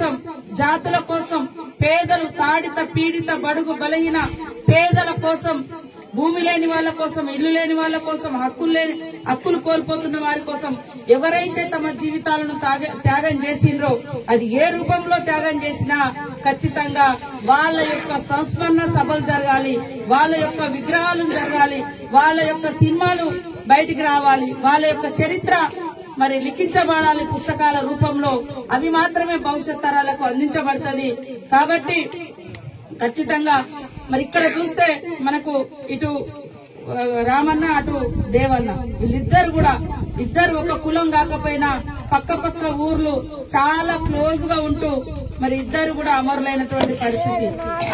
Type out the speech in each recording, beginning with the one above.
కోసం జాతుల కోసం పేదలు తాడిత పీడిత బడుగు బలహీన పేదల కోసం భూమి లేని వాళ్ళ కోసం ఇల్లు లేని వాళ్ళ కోసం హక్కులు లేని హక్కులు కోల్పోతున్న వారి కోసం ఎవరైతే తమ జీవితాలను త్యాగం చేసిండ్రో అది ఏ రూపంలో త్యాగం చేసినా ఖచ్చితంగా వాళ్ళ యొక్క సంస్మరణ సభలు జరగాలి వాళ్ళ యొక్క విగ్రహాలు జరగాలి వాళ్ళ యొక్క సినిమాలు బయటికి రావాలి వాళ్ళ యొక్క చరిత్ర మరి లిఖించబడాలి పుస్తకాల రూపంలో. అవి మాత్రమే భవిష్యత్ తరాలకు అందించబడుతుంది. కాబట్టి ఖచ్చితంగా మరి ఇక్కడ చూస్తే మనకు ఇటు రామన్న అటు దేవన్న. వీళ్ళిద్దరు కూడా ఇద్దరు ఒక కులం కాకపోయినా పక్క పక్క ఊర్లు చాలా క్లోజ్గా ఉంటూ మరి ఇద్దరు కూడా అమరులైనటువంటి పరిస్థితి.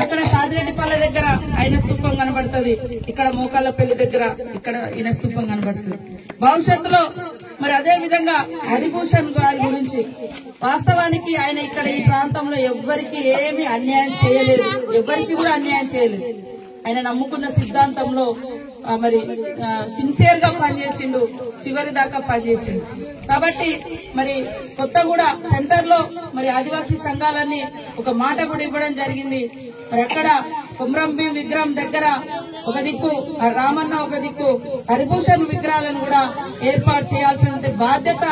అక్కడ సాదిరెడ్డిపల్లె దగ్గర ఆయన స్థూపం కనబడుతుంది. ఇక్కడ మోకాళ్ళపల్లి దగ్గర ఇక్కడ ఈయన స్థూపం కనబడుతుంది. భవిష్యత్తులో మరి అదే విధంగా హరిభూషణ్ గారి గురించి వాస్తవానికి ఆయన ఇక్కడ ఈ ప్రాంతంలో ఎవ్వరికి ఏమీ అన్యాయం చేయలేదు. ఎవ్వరికి కూడా అన్యాయం చేయలేదు. ఆయన నమ్ముకున్న సిద్ధాంతంలో మరి సిన్సియర్గా పనిచేసిండు చివరి దాకా పనిచేసిండు. కాబట్టి మరి కొత్తగూడ సెంటర్లో మరి ఆదివాసీ సంఘాలన్నీ ఒక మాట కూడా ఇవ్వడం జరిగింది. మరి అక్కడ కుమ్రంభీం విగ్రహం దగ్గర ఒక దిక్కు రామన్న ఒక దిక్కు హరిభూషణ్ విగ్రహాలను కూడా ఏర్పాటు చేయాల్సిన బాధ్యత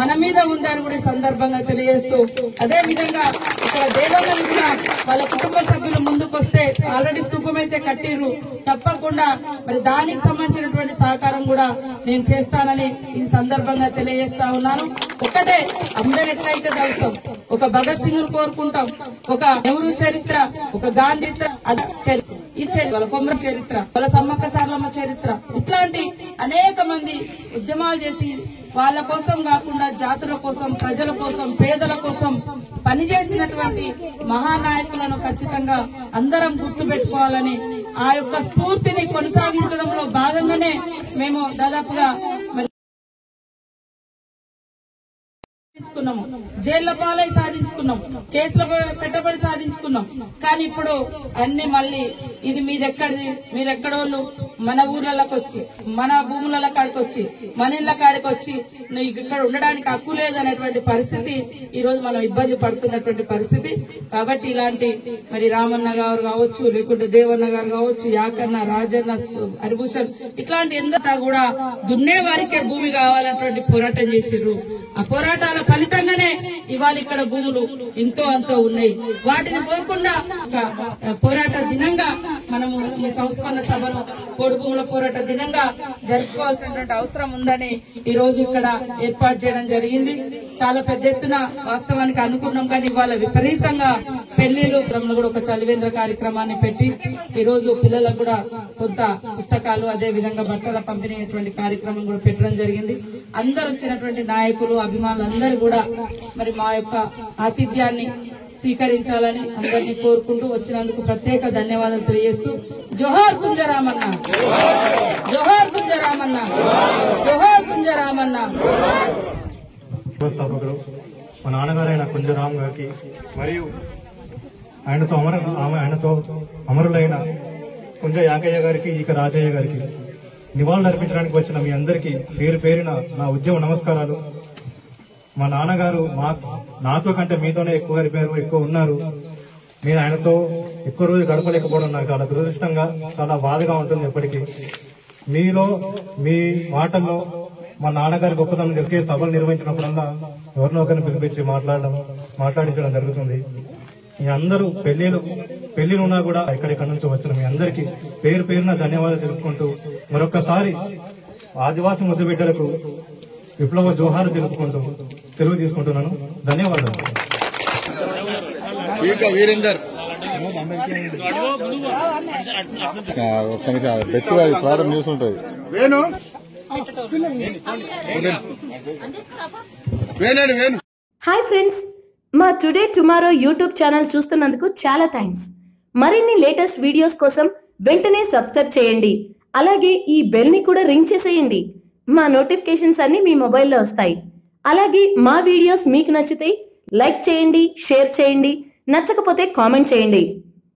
మన మీద ఉందని కూడా సందర్భంగా తెలియజేస్తూ అదే విధంగా ఇక్కడ దేవన్నలు కూడా వాళ్ళ కుటుంబ సభ్యులు ముందుకొస్తే ఆల్రెడీ స్థూపం అయితే కట్టిర్రు. తప్పకుండా మరి దానికి సంబంధించినటువంటి సహకారం కూడా నేను చేస్తానని ఈ సందర్భంగా తెలియజేస్తా ఉన్నాను. ఒకటే అంబేద్కర్ ఎట్లయితే చదువుతాం ఒక భగత్ సింగ్ కోరుకుంటాం. ఒక నెహ్రూ చరిత్ర ఒక గాంధీ చరిత్ర అది చరిత్ర. ఈ చరిత్ర కొమ్మర చరిత్ర వాళ్ళ సమ్మక్క సార్లమ్మ చరిత్ర. ఇట్లాంటి అనేక మంది ఉద్యమాలు చేసి వాళ్ళ కోసం కాకుండా జాతుల కోసం ప్రజల కోసం పేదల కోసం పనిచేసినటువంటి మహానాయకులను ఖచ్చితంగా అందరం గుర్తు పెట్టుకోవాలని ఆ యొక్క స్ఫూర్తిని కొనసాగించడంలో భాగంగానే మేము దాదాపుగా సాధించుకున్నాము. జైళ్ళ పాలై సాధించుకున్నాం కేసుల పెట్టబడి సాధించుకున్నాం. కానీ ఇప్పుడు అన్ని మళ్ళీ ఇది మీదెక్కడిది? మీరెక్కడోళ్ళు? మన ఊర్లలోకి వచ్చి మన భూముల కాడికి వచ్చి మన ఇళ్ళ కాడికి వచ్చి నీకు ఇక్కడ ఉండడానికి హక్కు లేదనేటువంటి పరిస్థితి ఈ రోజు మనం ఇబ్బంది పడుతున్నటువంటి పరిస్థితి. కాబట్టి ఇలాంటి మరి రామన్న గారు కావచ్చు లేకుంటే దేవన్న గారు కావచ్చు యాకన్న రాజన్న హరిభూషణ్ ఇట్లాంటి ఎంత కూడా దున్నే వారికే భూమి కావాలన్నటువంటి పోరాటం చేసిర్రు. ఆ పోరాటాల ఫలితంగానే ఇవాళ ఇక్కడ భూములు ఇంతో అంతో ఉన్నాయి. వాటిని కోరకుండా పోరాట దినంగా మనము ఈ సంస్కరణ సభను కోడి భూముల పోరాట దినంగా జరుపుకోవాల్సినటువంటి అవసరం ఉందని ఈ రోజు ఇక్కడ ఏర్పాటు చేయడం జరిగింది. చాలా పెద్ద ఎత్తున వాస్తవానికి అనుకున్నాం కానీ ఇవాళ విపరీతంగా పెళ్ళిళ్ళు క్రమంలో కూడా ఒక చలివేంద్ర కార్యక్రమాన్ని పెట్టి ఈ రోజు పిల్లలకు కూడా కొంత పుస్తకాలు అదే విధంగా బట్టల పంపిణీ అటువంటి కార్యక్రమం కూడా పెట్టడం జరిగింది. అందరు వచ్చినటువంటి నాయకులు అభిమానులు అందరూ కూడా మరి మా యొక్క ఆతిథ్యాన్ని స్వీకరించాలని అందరినీ కోరుకుంటూ వచ్చినందుకు ప్రత్యేక ధన్యవాదాలు తెలియజేస్తూ జోహార్ కుంజరామన్న జోహార్ కుంజరామన్న జోహార్ కుంజరామన్న. వ్యవస్థాపకుడు మా నాన్నగారైన కుంజరామ్ గారికి మరియు ఆయనతో అమర ఆమె- ఆయనతో అమరులైన కుంజ యాకయ్య గారికి ఇక రాజయ్య గారికి నివాళులు అర్పించడానికి వచ్చిన మీ అందరికీ పేరు పేరిన నా ఉద్యమ నమస్కారాలు. మా నాన్నగారు మా నాతో కంటే మీతోనే ఎక్కువ గడిపారు ఎక్కువ ఉన్నారు. నేను ఆయనతో ఎక్కువ రోజు గడపలేకపోవడం నాకు చాలా దురదృష్టంగా చాలా బాధగా ఉంటుంది ఎప్పటికీ. మీలో మీ మాటల్లో మా నాన్నగారి గొప్పతనం జరిగే సభలు నిర్వహించినప్పుడల్లా ఎవరినో ఒకరిని పిలిపించి మాట్లాడడం మాట్లాడించడం జరుగుతుంది. మీ అందరూ పెళ్ళిలు పెళ్ళిలు ఉన్నా కూడా ఎక్కడెక్కడి నుంచి వచ్చిన మీ అందరికీ పేరు పేరున ధన్యవాదాలు తెలుపుకుంటూ మరొక్కసారి ఆదివాసి ముద్దు బిడ్డలకు విప్లవ జోహారు తెలుపుకుంటూ సెలవు తీసుకుంటున్నాను. ధన్యవాదాలు. వీరేందర్. ఒక్క నిమిషం గట్టిగా ప్రారంభం న్యూస్ ఉంటుంది వేణు. వేనండి వేణు. Hi friends. మా టుడే టుమారో యూట్యూబ్ ఛానల్ చూస్తున్నందుకు చాలా థ్యాంక్స్ మరిన్ని లేటెస్ట్ వీడియోస్ కోసం వెంటనే సబ్స్క్రైబ్ చేయండి. అలాగే ఈ బెల్ని కూడా రింగ్ చేసేయండి. మా నోటిఫికేషన్స్ అన్ని మీ మొబైల్లో వస్తాయి. అలాగే మా వీడియోస్ మీకు నచ్చితే లైక్ చేయండి షేర్ చేయండి. నచ్చకపోతే కామెంట్ చేయండి.